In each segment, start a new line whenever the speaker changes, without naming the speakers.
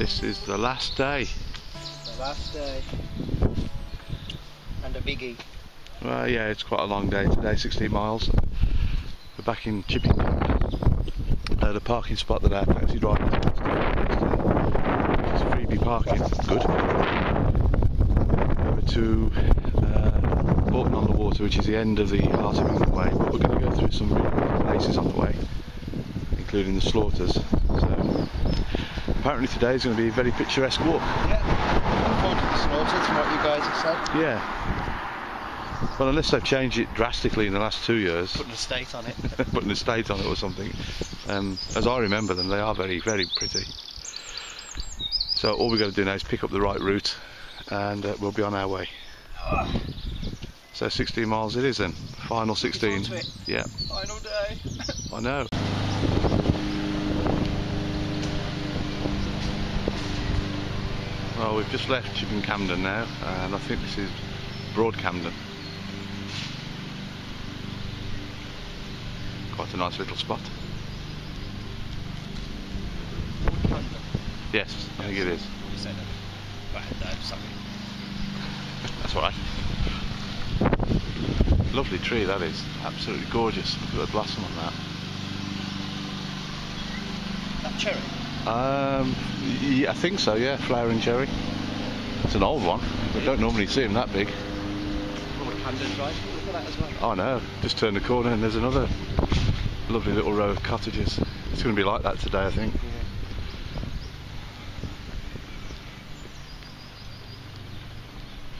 This is the last day.
The last day. And a biggie.
Well, yeah, it's quite a long day today, 16 miles. We're back in Chipping uh, the parking spot that taxi driver took to. It's freebie parking, good. Over to uh, Bourton on the Water, which is the end of the Heart of England Way, but we're going to go through some really places on the way, including the slaughters. Apparently today is going to be a very picturesque walk.
Yeah. Look forward the slaughters from what you guys have said.
Yeah. Well, unless they've changed it drastically in the last two years,
Put an estate on it.
putting a state on it or something. Um, as I remember them, they are very, very pretty. So all we've got to do now is pick up the right route, and uh, we'll be on our way. So 16 miles it is then. Final 16. Yeah,
Final day.
I know. We've just left Chipping Campden now, and I think this is Broad Campden. Quite a nice little spot. Yes, I think it is.
That's said it. Right, no, sorry.
That's right. Lovely tree that is. Absolutely gorgeous. Look at the blossom on that.
That cherry.
Um, yeah, I think so. Yeah, flowering cherry. It's an old one. We don't normally see them that big.
Broad Campden Drive. Look that as well.
Oh no! Just turn the corner and there's another lovely little row of cottages. It's going to be like that today, I think.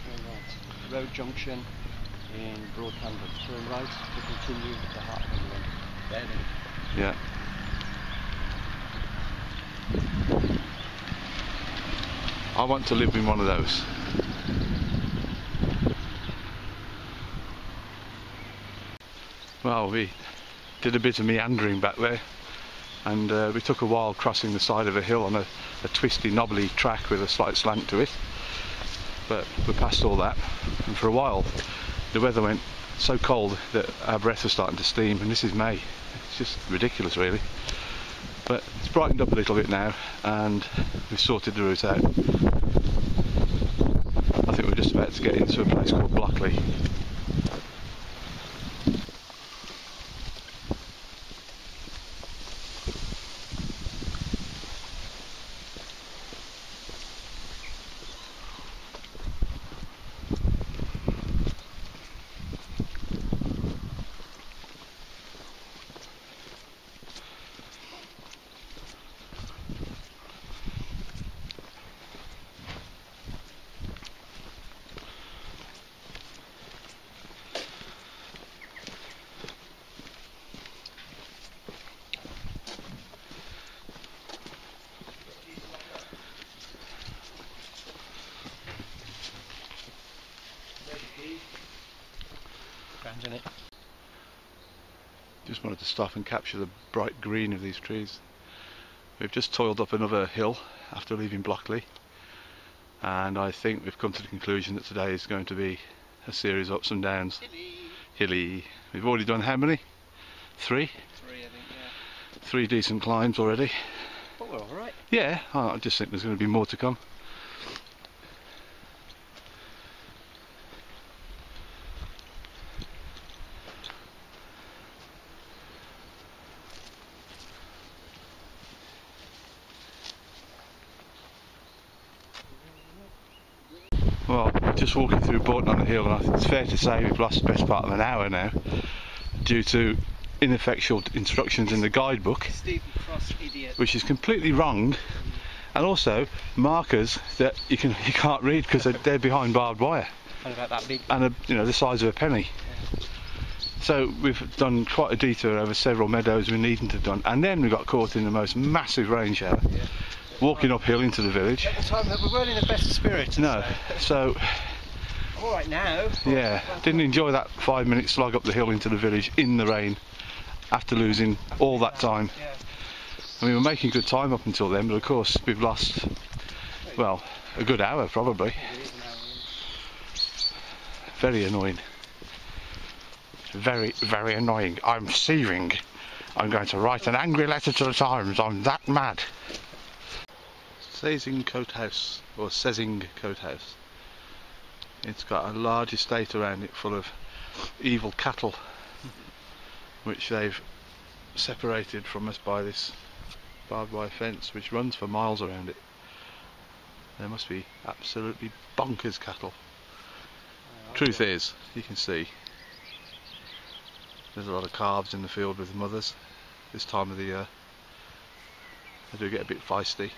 Right. Road junction in Broad Campden. Turn right to continue to the heart of England.
Yeah. I want to live in one of those. Well, we did a bit of meandering back there, and uh, we took a while crossing the side of a hill on a, a twisty, knobbly track with a slight slant to it. But we passed all that, and for a while the weather went so cold that our breath was starting to steam, and this is May. It's just ridiculous, really. But it's brightened up a little bit now, and we've sorted the route out. I think we're just about to get into a place called Blockley.
Grand, it?
Just wanted to stop and capture the bright green of these trees. We've just toiled up another hill after leaving Blockley, and I think we've come to the conclusion that today is going to be a series of ups and downs.
Hilly.
Hilly. We've already done how many? Three?
Three, I think, yeah.
Three decent climbs already.
But we're alright.
Yeah, I just think there's going to be more to come. Well, just walking through Bourton on the hill, and it's fair to say we've lost the best part of an hour now due to ineffectual instructions in the guidebook
Cross,
which is completely wrong, and also markers that you can you can't read because they're, they're behind barbed wire
And about that big.
and a, you know the size of a penny. So we've done quite a detour over several meadows we needn't have done, and then we got caught in the most massive rain shower,
Yeah.
Walking uphill into the village.
At the time that we weren't in the best of spirits.
No, so
I'm alright now.
yeah, didn't enjoy that five minute slog up the hill into the village in the rain after losing all that time.
Yeah.
mean, we're making good time up until then, but of course we've lost, well, a good hour probably.
It is now.
Very annoying. Very, very annoying. I'm seething. I'm going to write an angry letter to the Times. I'm that mad. Sazing Coat House, or Sezing Coat House. It's got a large estate around it full of evil cattle, which they've separated from us by this barbed wire fence, which runs for miles around it. There must be absolutely bonkers cattle. Truth is, you can see, there's a lot of calves in the field with mothers this time of the year. They do get a bit feisty.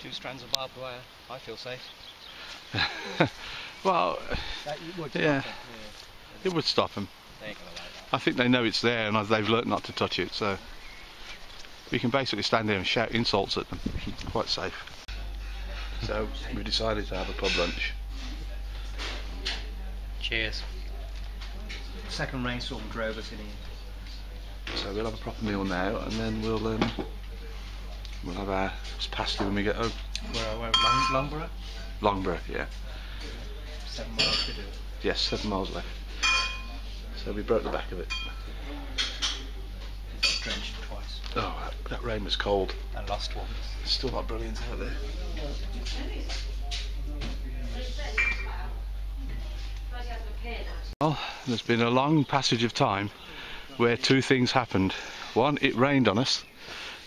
Two strands of barbed wire. I feel safe.
Well,
That would
Yeah.
stop
it would stop them.
They ain't gonna like.
I think they know it's there and they've learnt not to touch it, so we can basically stand there and shout insults at them. Quite safe. So we decided to have a pub lunch.
Cheers. Second rainstorm drove us in here.
So we'll have a proper meal now, and then we'll um, we'll have uh, our pasty when we get home.
Where, where, Long, Longborough?
Longborough, yeah.
Seven miles to do.
Yes, seven miles left. So we broke the back of it.
Drenched twice.
Oh, that, that rain was cold.
And lost one.
It's still not brilliant out there. Well, there's been a long passage of time where two things happened. One, it rained on us,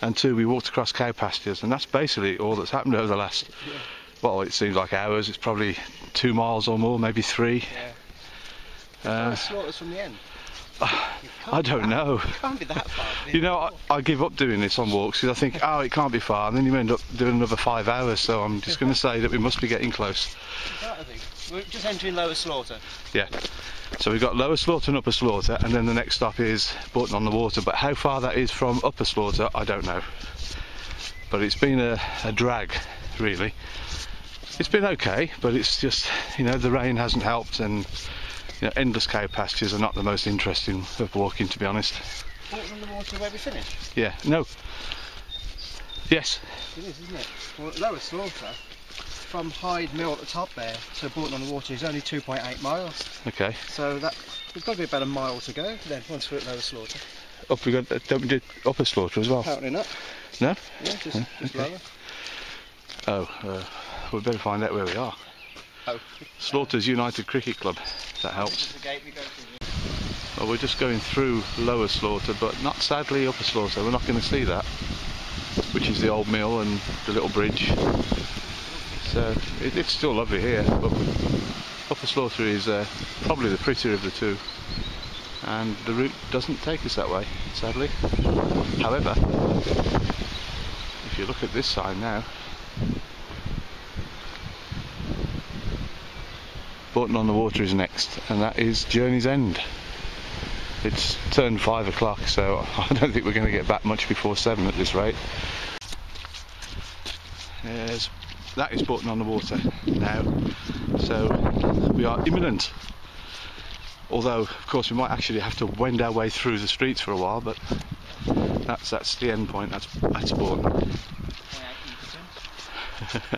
and two, we walked across cow pastures, and that's basically all that's happened over the last. Well, it seems like hours. It's probably two miles or more, maybe three.
Yeah.
Uh,
slaughters from the end.
I don't know.
It can't be that far.
You know, I, I give up doing this on walks because I think, oh, it can't be far, and then you end up doing another five hours. So I'm just going to say that we must be getting close.
I think. We're just entering Lower Slaughter.
Yeah. So we've got Lower Slaughter and Upper Slaughter, and then the next stop is Bourton on the Water. But how far that is from Upper Slaughter, I don't know. But it's been a, a drag, really. It's been okay, but it's just, you know, the rain hasn't helped, and you know, endless cow pastures are not the most interesting of walking, to be honest.
Bourton on the Water where we finished.
Yeah. No. Yes.
It is, isn't it? Well, Lower Slaughter, from Hyde Mill at the top there to Bourton on the Water is only 2.8 miles.
Okay.
So that we've got to be about a mile to go then once we're at Lower Slaughter.
Up we got. uh, Don't we do Upper Slaughter as well?
Apparently not.
No.
Yeah, just,
Oh,
just
okay.
lower.
Oh, uh, we better find out where we are. Slaughters United Cricket Club. if That helps.
This is the gate we go through.
Well, we're just going through Lower Slaughter, but not sadly Upper Slaughter. We're not going to see that, which is the old mill and the little bridge. So it, it's still lovely here, but Upper Slaughter is uh, probably the prettier of the two, and the route doesn't take us that way, sadly. However, if you look at this sign now, Bourton on the Water is next, and that is Journey's End. It's turned five o'clock, so I don't think we're going to get back much before seven at this rate. Yes, that is Bourton on the Water now, so we are imminent. Although, of course, we might actually have to wend our way through the streets for a while, but that's that's the end point. That's that's Bourton.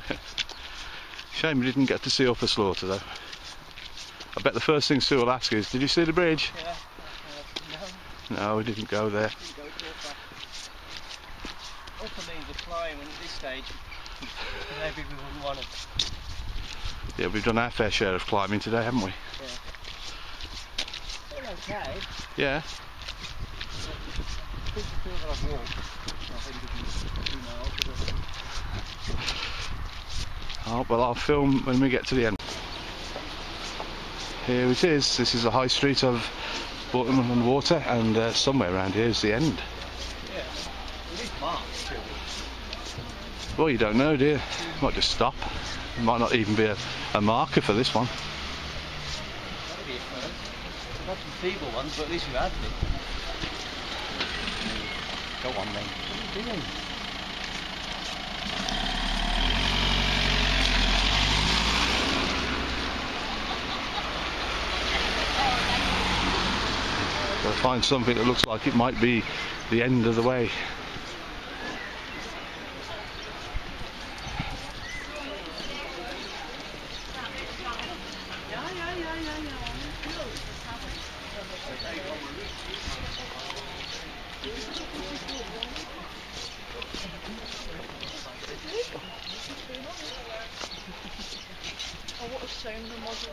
Shame we didn't get to see Upper Slaughter though. I bet the first thing Sue will ask is, "Did you see the bridge?"
Yeah. Uh, no,
No, we didn't go there.
didn't go too far. Upper means a climb, and at this stage, maybe we wouldn't want to.
Yeah, we've done our fair share of climbing today, haven't we?
Still okay.
Yeah.
I think the feel that I've walked. I think it's two miles.
Oh, well, I'll film when we get to the end. Here it is. This is the high street of Bourton on the Water, and uh, somewhere around here is the end.
Yeah. Marked.
Well, you don't know, dear you? Might just stop. It might not even be a, a marker for this one.
That'll be. We've had some feeble ones, but at least we've had them. Go on then.
find something that looks like it might be the end of the way.
I would have shown the model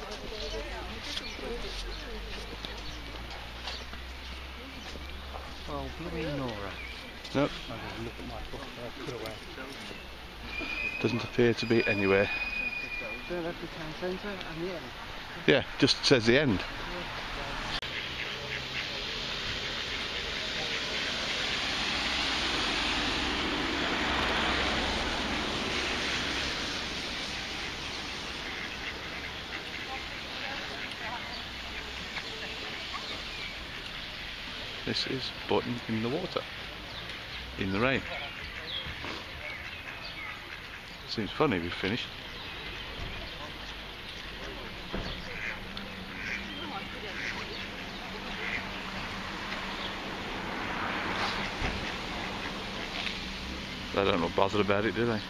Oh, bloody Nora.
Nope,
I didn't look at my book that I put away.
doesn't appear to be anywhere.
So that's the town centre and the end.
Yeah, just says the end. This is Bourton in the water, in the rain. Seems funny we've finished. They don't look bothered about it, do they?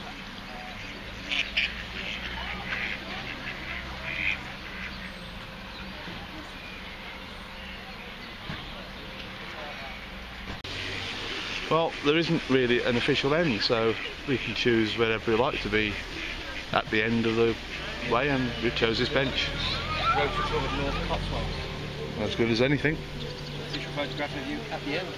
Well, there isn't really an official end, so we can choose wherever we like to be at the end of the way, and we chose this bench.
Road to Covered North Cotswolds.
As good as anything.
Official photograph of you at the end.